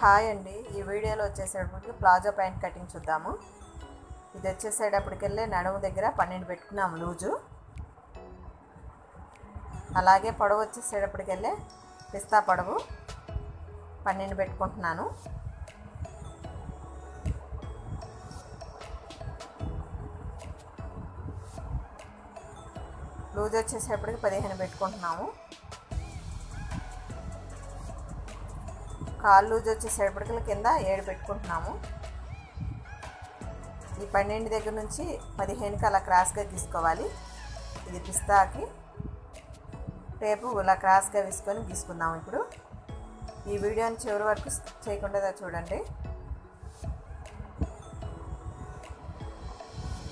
Hi అండి. ఈ వీడియోలో వచ్చేసేటప్పటికి ప్లాజో ప్యాంట్ కటింగ్ చూద్దాము. ఇది వచ్చేసేటప్పటికెళ్ళే నడుము దగ్గర పన్నెండు పెట్టుకున్నాము లూజు. అలాగే పొడవు వచ్చేసేటప్పటికెళ్ళే పిస్తా పొడవు పన్నెండు పెట్టుకుంటున్నాను. లూజ్ వచ్చేసేపటికి పదిహేను పెట్టుకుంటున్నాము. కాళ్ళు లూజ్ వచ్చేసేపటికి కింద ఏడు పెట్టుకుంటున్నాము. ఈ పన్నెండు దగ్గర నుంచి పదిహేనుకి అలా క్రాస్గా తీసుకోవాలి ఇది పిస్తాకి. టేపు ఇలా క్రాస్గా వేసుకొని గీసుకుందాం ఇప్పుడు. ఈ వీడియోని చివరి వరకు చేయకుండా చూడండి.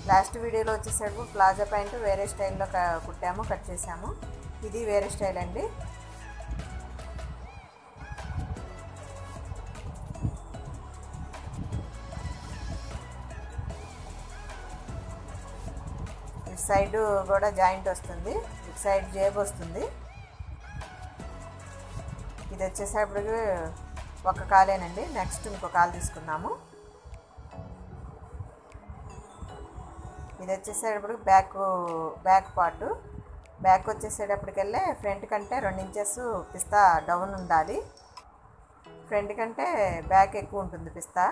లాస్ట్ వీడియోలో వచ్చేసరికి ప్లాజా ప్యాంట్ వేరే స్టైల్లో కుట్టాము కట్ చేసాము. ఇది వేరే స్టైల్ అండి. సైడ్ కూడా జాయింట్ వస్తుంది. ఇటు సైడ్ జేబు వస్తుంది. ఇది వచ్చేసేపటికి ఒక కాలేనండి. నెక్స్ట్ ఇంకో కాలు తీసుకున్నాము ఇది వచ్చేసేటప్పటికి బ్యాక్ బ్యాక్ పార్ట్. బ్యాక్ వచ్చేసేటప్పటికెళ్ళే ఫ్రంట్ కంటే రెండు ఇంచెస్ పిస్తా డౌన్ ఉండాలి. ఫ్రంట్ కంటే బ్యాక్ ఎక్కువ ఉంటుంది పిస్తా.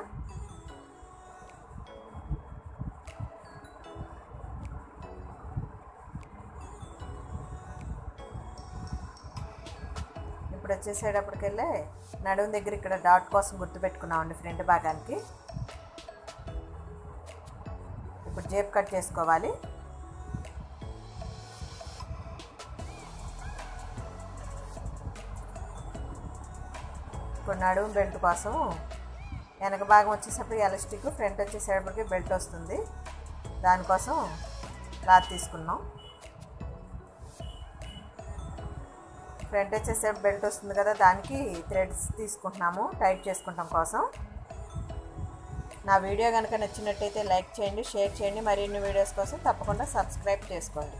ఇప్పుడు వచ్చేసేటప్పటికెళ్ళే నడుము దగ్గర ఇక్కడ డాట్ కోసం గుర్తుపెట్టుకున్నామండి ఫ్రంట్ భాగానికి. ఇప్పుడు జేబ్ కట్ చేసుకోవాలి. ఇప్పుడు నడుము బెల్ట్ కోసం వెనక భాగం వచ్చేసరికి ఎలాస్టిక్ ఫ్రంట్ వచ్చేసేటప్పటికి బెల్ట్ వస్తుంది. దానికోసం క్లాత్ తీసుకున్నాం. ఫ్రంట్ వచ్చేసే బెల్ట్ వస్తుంది కదా దానికి థ్రెడ్స్ తీసుకుంటున్నాము టైట్ చేసుకుంటాం కోసం. నా వీడియో కనుక నచ్చినట్టయితే లైక్ చేయండి షేర్ చేయండి మరిన్ని వీడియోస్ కోసం తప్పకుండా సబ్స్క్రైబ్ చేసుకోండి.